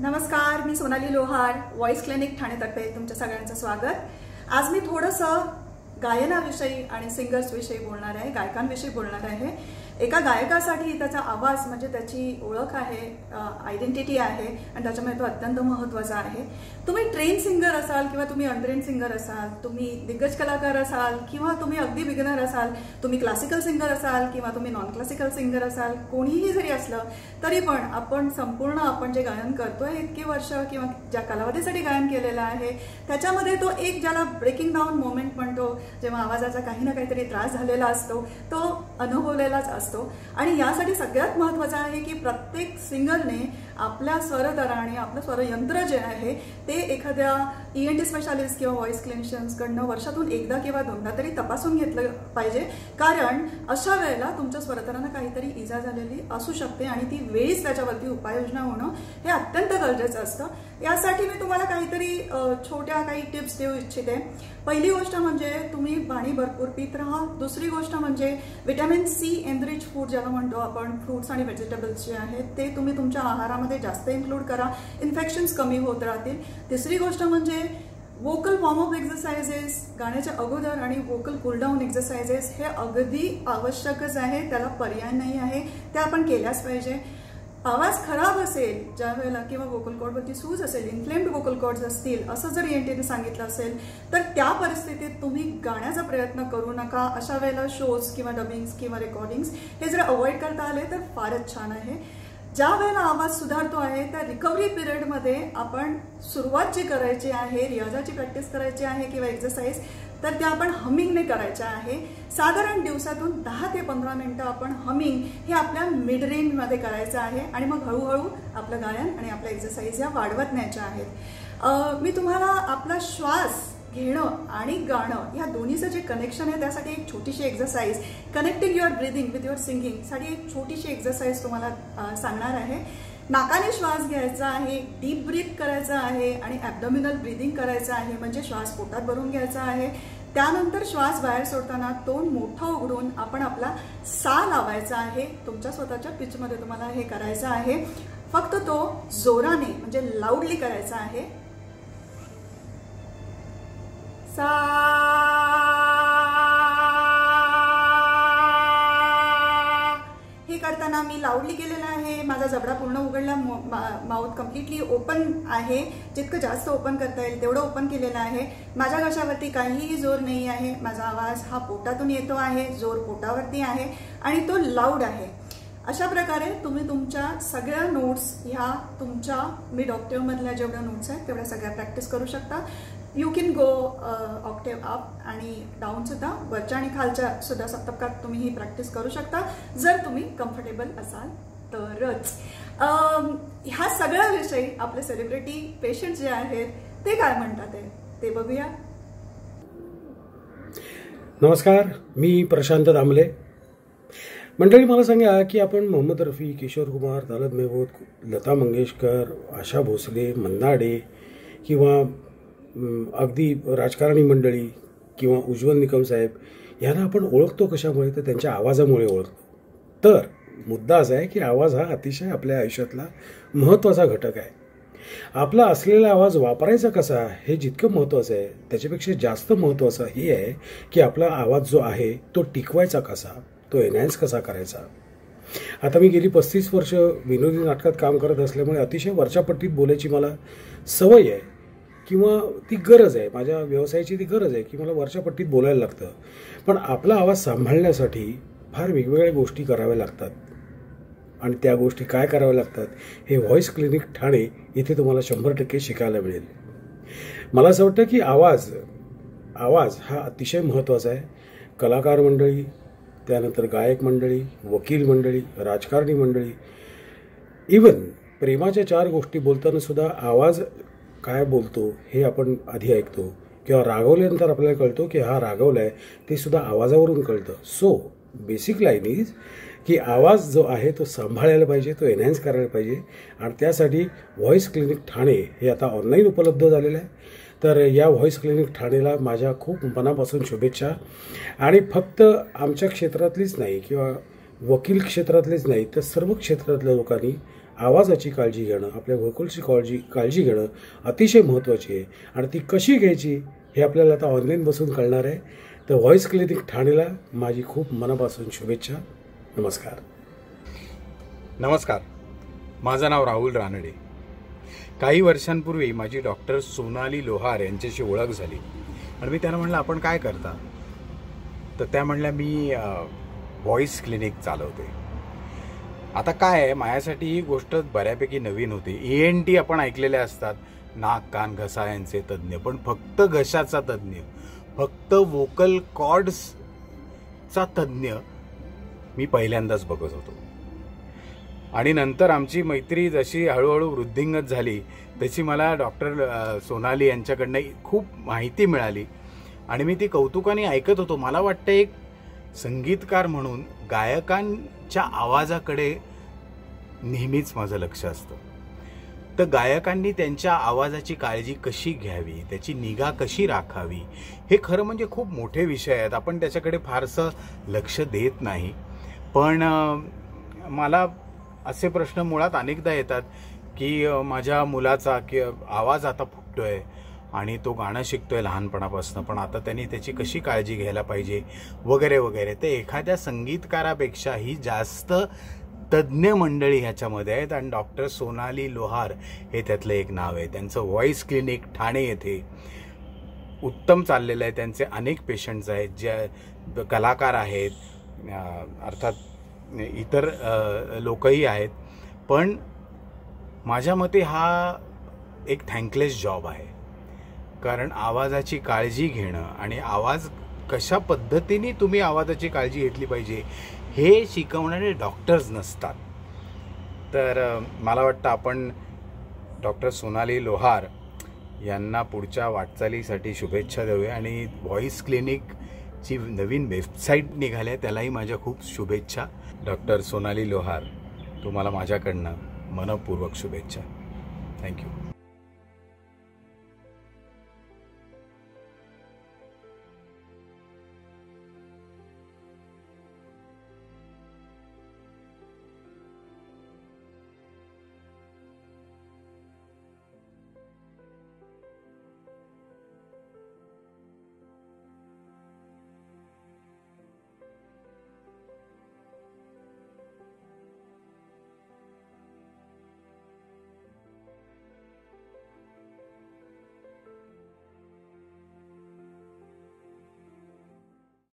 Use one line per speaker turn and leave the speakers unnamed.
नमस्कार मी Sonali Lohar voice clinic ठाणेतर्फे तुमच्या सगळ्यांचं स्वागत. आज मी थोडंसं गायनाविषयी आणि सिंगर्सविषयी बोलणार आहे गायकांविषयी बोलणार आहे. एका गायकासाठी त्याचा आवाज म्हणजे त्याची ओळख आहे आयडेंटिटी आहे आणि त्याच्यामुळे तो अत्यंत महत्त्वाचा आहे. तुम्ही ट्रेन सिंगर असाल किंवा तुम्ही अनट्रेन सिंगर असाल तुम्ही दिग्गज कलाकार असाल किंवा तुम्ही अगदी बिगिनर असाल तुम्ही क्लासिकल सिंगर असाल किंवा तुम्ही नॉन क्लासिकल सिंगर असाल कोणीही जरी असलं तरी पण आपण संपूर्ण आपण जे गायन करतोय इतके वर्ष किंवा ज्या कालावधीसाठी गायन केलेलं आहे त्याच्यामध्ये तो एक ज्याला ब्रेकिंग डाऊन मोमेंट म्हणतो जेव्हा आवाजाचा काही ना काहीतरी त्रास झालेला असतो तो अनुभवलेलाच असतो. आणि यासाठी सगळ्यात महत्वाचं आहे की प्रत्येक सिंगरने आपल्या स्वरदराने आपलं स्वरयंत्र जे आहे ते एखाद्या ई एन टी स्पेशालिस्ट किंवा व्हॉइस क्लिनिशियन्सकडनं वर्षातून एकदा किंवा दोनदा तरी तपासून घेतलं पाहिजे. कारण अशा वेळेला तुमच्या स्वरतरांना काहीतरी इजा झालेली असू शकते आणि ती वेळीच त्याच्यावरती उपाययोजना होणं हे अत्यंत गरजेचं असतं. यासाठी मी तुम्हाला काहीतरी छोट्या काही टिप्स देऊ इच्छिते. पहिली गोष्ट म्हणजे तुम्ही पाणी भरपूर पित राहा. दुसरी गोष्ट म्हणजे विटॅमिन सी एनरिच फूड ज्याला म्हणतो आपण फ्रुट्स आणि व्हेजिटेबल्स जे आहेत ते तुम्ही तुमच्या आहारामध्ये जास्त इन्क्लूड करा. इन्फेक्शन्स कमी होत राहतील. तिसरी गोष्ट म्हणजे वोकल वॉर्म अप गाण्याच्या अगोदर आणि वोकल कूलडाऊन एक्सरसाइजेस हे अगदी आवश्यकच आहे त्याला पर्याय नाही आहे ते आपण केल्याच पाहिजे. आवाज खराब असेल ज्या वेळेला किंवा वोकल कॉर्डवरती सूज असेल इन्फ्लेम्ड वोकल कॉर्ड्स असतील असं जर एनटीने सांगितलं असेल तर त्या परिस्थितीत तुम्ही गाण्याचा प्रयत्न करू नका. अशा वेळेला शोज किंवा डबिंग्स किंवा रेकॉर्डिंग्स हे जर अवॉइड करता आले तर फारच छान आहे. ज्या वेळेला आवाज सुधारतो आहे त्या रिकव्हरी पिरियडमध्ये आपण सुरुवात जी करायची आहे रियाजाची प्रॅक्टिस करायची आहे किंवा एक्झरसाईज तर त्या आपण हमिंगने करायच्या आहे. साधारण दिवसातून दहा ते पंधरा मिनटं आपण हमिंग हे आपल्या मिड रेंजमध्ये करायचं आहे आणि मग हळूहळू आपलं गायन आणि आपल्या एक्झरसाईज या वाढवत न्यायच्या आहेत. मी तुम्हाला आपला श्वास घेणं आणि गाणं या दोन्हीचं जे कनेक्शन आहे त्यासाठी एक छोटीशी exercise connecting your breathing with your सिंगिंगसाठी एक छोटीशी एक्झरसाईज तुम्हाला सांगणार आहे. नाकाने श्वास घ्यायचा आहे डीप ब्रीथ करायचा आहे आणि ॲबडॉमिनल ब्रिदिंग करायचं आहे म्हणजे श्वास पोटात भरून घ्यायचा आहे. त्यानंतर श्वास बाहेर सोडताना तोंड मोठं उघडून आपण आपला सा लावायचा आहे. तुमच्या स्वतःच्या पिचमध्ये तुम्हाला हे करायचं आहे. फक्त तो जोराने म्हणजे लाऊडली करायचा आहे. सा करताना मी लाऊडली केलेलं आहे. माझा जबडा पूर्ण उघडला माउथ कम्प्लिटली ओपन आहे. जितकं जास्त ओपन करता येईल तेवढं ओपन केलेलं आहे. माझ्या घशावरती काहीही जोर नाही आहे. माझा आवाज हा पोटातून येतो आहे. जोर पोटावरती आहे आणि तो लाऊड आहे. अशा प्रकारे तुम्ही तुमच्या सगळ्या नोट्स ह्या तुमच्या मी डॉक्टरमधल्या जेवढ्या नोट्स आहेत तेवढ्या सगळ्या प्रॅक्टिस करू शकता. You can go octave up आणि डाऊन सुद्धा. वरच्या आणि खालच्या सुद्धा सप्तकात तुम्ही ही प्रॅक्टिस करू शकता. जर तुम्ही कम्फर्टेबल असाल तरच. Um, ह्या सगळ्याविषयी आपले सेलिब्रिटी पेशंट जे आहेत ते काय म्हणतात ते बघूया.
नमस्कार मी प्रशांत दामले. मंडळी मला सांगा की आपण मोहम्मद रफी किशोर कुमार तालद मेहबूत लता मंगेशकर आशा भोसले मंदाडे किंवा अगदी राजकारणी मंडळी किंवा उज्ज्वल निकम साहेब यांना आपण ओळखतो कशामुळे? तर त्यांच्या आवाजामुळे ओळखतो. तर मुद्दा असा आहे की आवाज हा अतिशय आपल्या आयुष्यातला महत्त्वाचा घटक आहे. आपला असलेला आवाज वापरायचा कसा हे जितकं महत्त्वाचं आहे त्याच्यापेक्षा जास्त महत्त्वाचं हे आहे की आपला आवाज जो आहे तो टिकवायचा कसा? तो एनहॅन्स कसा करायचा? आता मी गेली पस्तीस वर्ष विनोदी नाटकात काम करत असल्यामुळे अतिशय वरच्या पट्टीत बोलायची मला सवय आहे. किंवा ती गरज आहे. माझ्या व्यवसायाची ती गरज आहे की मला वरच्या पट्टीत बोलायला लागतं. पण आपला आवाज सांभाळण्यासाठी फार वेगवेगळ्या गोष्टी कराव्या लागतात. आणि त्या गोष्टी काय कराव्या लागतात हे व्हॉइस क्लिनिक ठाणे इथे तुम्हाला शंभर टक्के शिकायला मिळेल. मला असं वाटतं की आवाज आवाज हा अतिशय महत्त्वाचा आहे. कलाकार मंडळी त्यानंतर गायक मंडळी वकील मंडळी राजकारणी मंडळी. इवन प्रेमाच्या चार गोष्टी बोलताना सुद्धा आवाज काय बोलतो हे आपण आधी ऐकतो. किंवा रागवल्यानंतर आपल्याला कळतो की हा रागवला आहे ते सुद्धा आवाजावरून कळतं. सो बेसिक लाईन इज की आवाज जो आहे तो सांभाळायला पाहिजे तो एनहॅन्स करायला पाहिजे. आणि त्यासाठी व्हॉइस क्लिनिक ठाणे हे आता ऑनलाईन उपलब्ध झालेलं आहे. तर या व्हॉइस क्लिनिक ठाणेला माझ्या खूप मनापासून शुभेच्छा. आणि फक्त आमच्या क्षेत्रातलीच नाही किंवा वकील क्षेत्रातलेच नाही तर सर्व क्षेत्रातल्या लोकांनी आवाजाची काळजी घेणं आपल्या व्होकलची काळजी काळजी घेणं अतिशय महत्त्वाची आहे. आणि ती कशी घ्यायची हे आपल्याला आता ऑनलाईन बसून कळणार आहे. तर व्हॉईस क्लिनिक ठाणेला माझी खूप मनापासून शुभेच्छा. नमस्कार.
नमस्कार. माझं नाव राहुल रानडे. काही वर्षांपूर्वी माझी डॉक्टर सोनाली लोहार यांच्याशी ओळख झाली. आणि मी त्यांना म्हणलं आपण काय करता? तर त्या म्हणल्या मी व्हॉईस क्लिनिक चालवते. आता काय आहे माझ्यासाठी ही गोष्ट बऱ्यापैकी नवीन होती. ई एन टी आपण ऐकलेले असतात. नाक कान घसा यांचे तज्ज्ञ. पण फक्त घशाचा तज्ज्ञ फक्त वोकल कॉर्ड्सचा तज्ज्ञ मी पहिल्यांदाच बघत होतो. आणि नंतर आमची मैत्री जशी हळूहळू वृद्धिंगत झाली तशी मला डॉक्टर सोनाली यांच्याकडनं खूप माहिती मिळाली. आणि मी ती कौतुकाने ऐकत होतो. मला वाटतं एक संगीतकार म्हणून गायकांच्या आवाजाकडे नेहमीच माझं लक्ष असतं. तर गायकांनी त्यांच्या आवाजाची काळजी कशी घ्यावी त्याची निगा कशी राखावी हे खरं म्हणजे खूप मोठे विषय आहेत. आपण त्याच्याकडे फारसं लक्ष देत नाही. पण मला असे प्रश्न मुळात अनेकदा येतात की माझ्या मुलाचा की आवाज आता फुटतो आहे आणि तो गाणं शिकतोय लहानपणापासून. पण आता त्यांनी त्याची कशी काळजी घ्यायला पाहिजे? वगैरे वगैरे. ते एखाद्या संगीतकारापेक्षाही जास्त तज्ज्ञ मंडळी ह्याच्यामध्ये आहेत. आणि डॉक्टर सोनाली लोहार हे त्यातलं एक नाव आहे. त्यांचं व्हॉईस क्लिनिक ठाणे येथे उत्तम चाललेलं आहे. त्यांचे अनेक पेशंट्स आहेत ज्या कलाकार आहेत अर्थात इतर लोकही आहेत. पण माझ्या मते हा एक थँकलेस जॉब आहे. कारण आवाजाची काळजी घेणं आणि आवाज कशा पद्धतीने तुम्ही आवाजाची काळजी घेतली पाहिजे हे शिकवणारे डॉक्टर्स नसतात. तर मला वाटतं आपण डॉक्टर सोनाली लोहार यांना पुढच्या वाटचालीसाठी शुभेच्छा देऊया आणि व्हॉईस क्लिनिकची नवीन वेबसाईट निघाली आहे त्यालाही माझ्या खूप शुभेच्छा. डॉक्टर सोनाली लोहार तुम्हाला माझ्याकडनं मनपूर्वक शुभेच्छा. थँक्यू